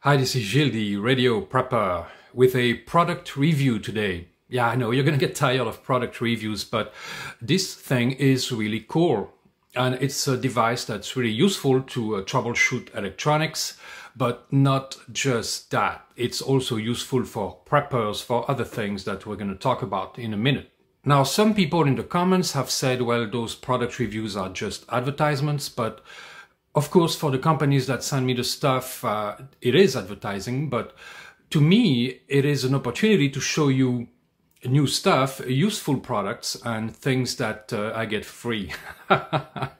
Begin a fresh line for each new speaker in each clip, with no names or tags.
Hi, this is Gil, the radio prepper, with a product review today. Yeah, I know you're gonna get tired of product reviews, but this thing is really cool. And it's a device that's really useful to uh, troubleshoot electronics, but not just that. It's also useful for preppers for other things that we're gonna talk about in a minute. Now, some people in the comments have said, well, those product reviews are just advertisements, but of course, for the companies that send me the stuff, uh, it is advertising, but to me, it is an opportunity to show you new stuff, useful products, and things that uh, I get free. but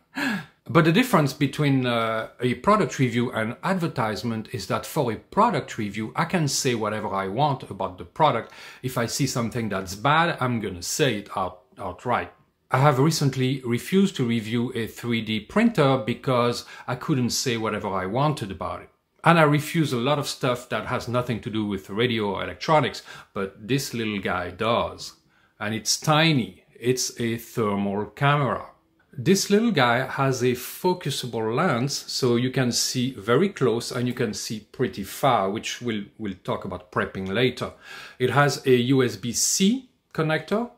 the difference between uh, a product review and advertisement is that for a product review, I can say whatever I want about the product. If I see something that's bad, I'm gonna say it out, outright. I have recently refused to review a 3D printer because I couldn't say whatever I wanted about it. And I refuse a lot of stuff that has nothing to do with radio or electronics, but this little guy does. And it's tiny. It's a thermal camera. This little guy has a focusable lens, so you can see very close and you can see pretty far, which we'll, we'll talk about prepping later. It has a USB-C connector,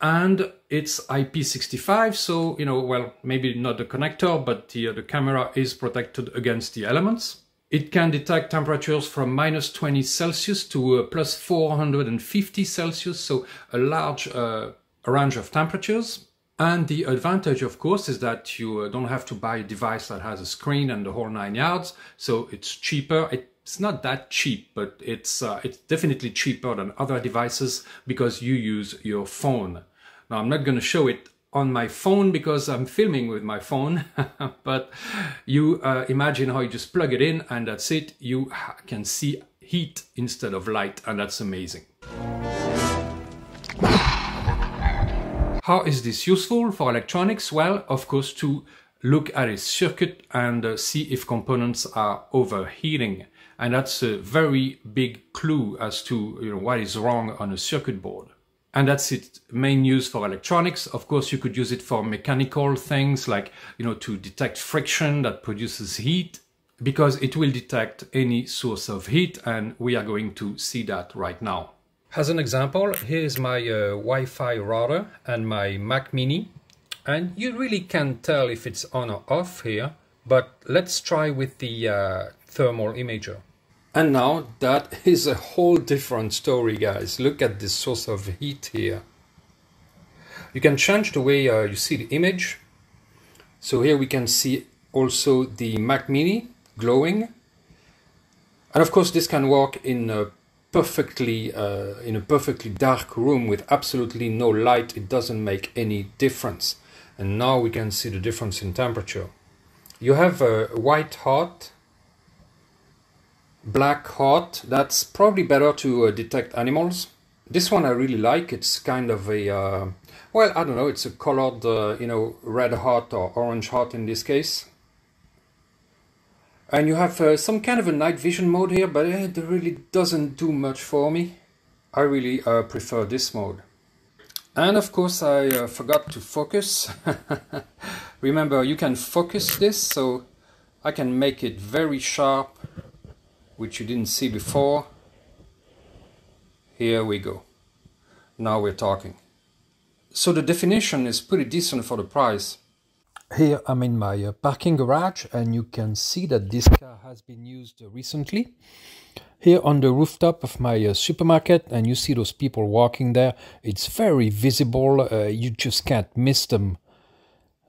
and it's IP65 so you know well maybe not the connector but the, uh, the camera is protected against the elements. It can detect temperatures from minus 20 Celsius to uh, plus 450 Celsius so a large uh, range of temperatures. And the advantage of course is that you uh, don't have to buy a device that has a screen and the whole nine yards so it's cheaper. It's not that cheap, but it's uh, it's definitely cheaper than other devices because you use your phone. Now I'm not going to show it on my phone because I'm filming with my phone, but you uh, imagine how you just plug it in and that's it. You can see heat instead of light and that's amazing. How is this useful for electronics? Well, of course, to look at a circuit and uh, see if components are overheating. And that's a very big clue as to you know, what is wrong on a circuit board. And that's its main use for electronics. Of course, you could use it for mechanical things like, you know, to detect friction that produces heat because it will detect any source of heat and we are going to see that right now. As an example, here's my uh, Wi-Fi router and my Mac Mini. And you really can't tell if it's on or off here, but let's try with the uh, thermal imager. And now that is a whole different story, guys. Look at this source of heat here. You can change the way uh, you see the image. So here we can see also the Mac Mini glowing. And of course this can work in a perfectly uh, in a perfectly dark room with absolutely no light. It doesn't make any difference. And now we can see the difference in temperature. You have a white hot black hot. That's probably better to uh, detect animals. This one I really like. It's kind of a, uh, well, I don't know, it's a colored, uh, you know, red hot or orange hot in this case. And you have uh, some kind of a night vision mode here, but it really doesn't do much for me. I really uh, prefer this mode. And of course I uh, forgot to focus. Remember, you can focus this, so I can make it very sharp which you didn't see before. Here we go. Now we're talking. So the definition is pretty decent for the price. Here I'm in my uh, parking garage and you can see that this car has been used recently. Here on the rooftop of my uh, supermarket and you see those people walking there. It's very visible, uh, you just can't miss them.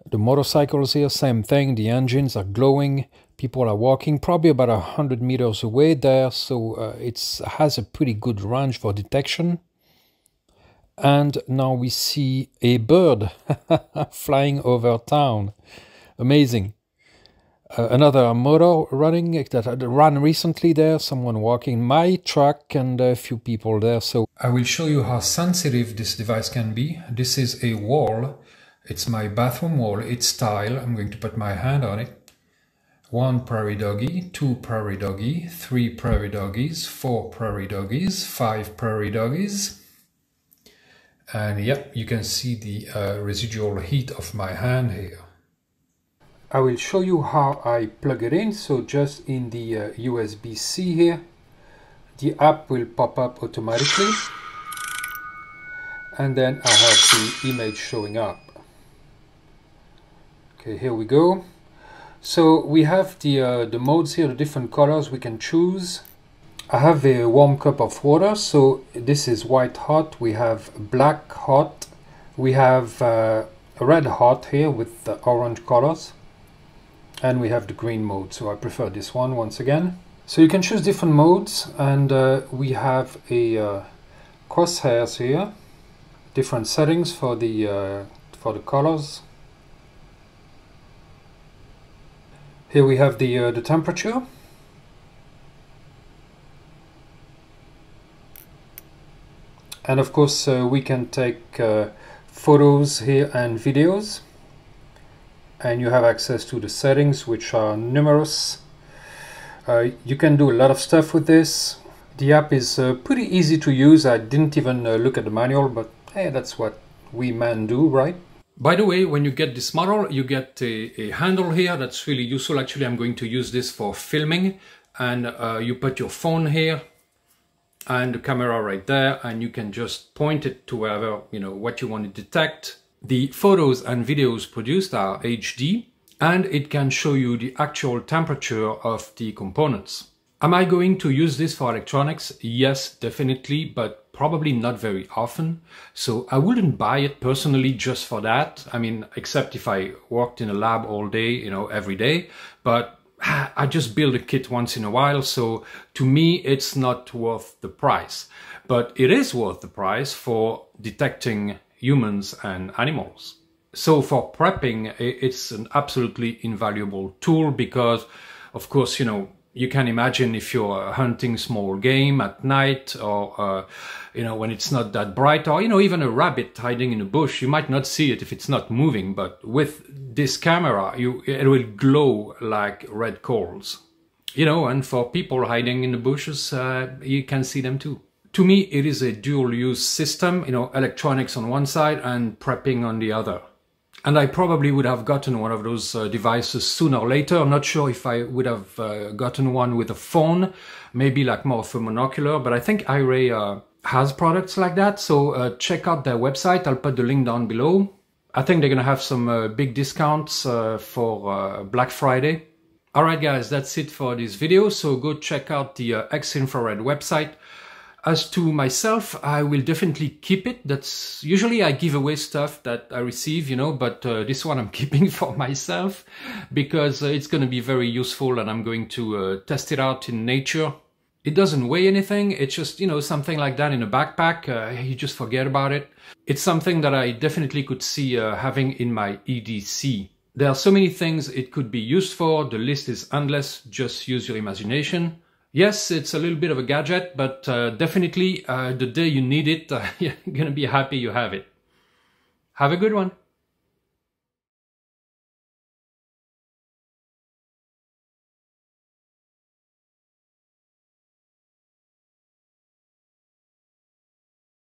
The motorcycles here, same thing, the engines are glowing, people are walking probably about a hundred meters away there, so uh, it has a pretty good range for detection. And now we see a bird flying over town. Amazing. Uh, another motor running that had run recently there, someone walking my truck and a few people there. So I will show you how sensitive this device can be. This is a wall it's my bathroom wall, it's tile. I'm going to put my hand on it. One prairie doggy, two prairie doggy, three prairie doggies, four prairie doggies, five prairie doggies. And yep, you can see the uh, residual heat of my hand here. I will show you how I plug it in. So just in the uh, USB-C here, the app will pop up automatically. And then I have the image showing up. Okay, here we go. So we have the, uh, the modes here, the different colors we can choose. I have a warm cup of water. So this is white hot. We have black hot. We have uh, red hot here with the orange colors and we have the green mode so I prefer this one once again so you can choose different modes and uh, we have a uh, crosshairs here different settings for the uh, for the colors here we have the uh, the temperature. And of course uh, we can take uh, photos here and videos. And you have access to the settings which are numerous. Uh, you can do a lot of stuff with this. The app is uh, pretty easy to use. I didn't even uh, look at the manual but hey that's what we men do right by the way, when you get this model, you get a, a, handle here that's really useful. Actually, I'm going to use this for filming. And uh, you put your phone here and the camera right there, and you can just point it to wherever, you know, what you want to detect. The photos and videos produced are HD and it can show you the actual temperature of the components. Am I going to use this for electronics? Yes, definitely, but probably not very often. So I wouldn't buy it personally just for that. I mean, except if I worked in a lab all day, you know, every day. But I just build a kit once in a while. So to me, it's not worth the price. But it is worth the price for detecting humans and animals. So for prepping, it's an absolutely invaluable tool because, of course, you know, you can imagine if you're hunting small game at night or, uh, you know, when it's not that bright or, you know, even a rabbit hiding in a bush, you might not see it if it's not moving. But with this camera, you, it will glow like red coals, you know, and for people hiding in the bushes, uh, you can see them too to me, it is a dual use system, you know, electronics on one side and prepping on the other. And I probably would have gotten one of those uh, devices sooner or later. I'm not sure if I would have uh, gotten one with a phone, maybe like more of a monocular, but I think iRay uh, has products like that. So uh, check out their website. I'll put the link down below. I think they're going to have some uh, big discounts uh, for Black Friday. Alright guys, that's it for this video. So go check out the X-Infrared website. As to myself, I will definitely keep it. That's usually I give away stuff that I receive, you know, but uh, this one I'm keeping for myself because uh, it's going to be very useful and I'm going to uh, test it out in nature. It doesn't weigh anything. It's just, you know, something like that in a backpack. Uh, you just forget about it. It's something that I definitely could see uh, having in my EDC. There are so many things it could be used for. The list is endless. Just use your imagination. Yes, it's a little bit of a gadget, but uh, definitely uh, the day you need it, uh, you're going to be happy you have it. Have a good one.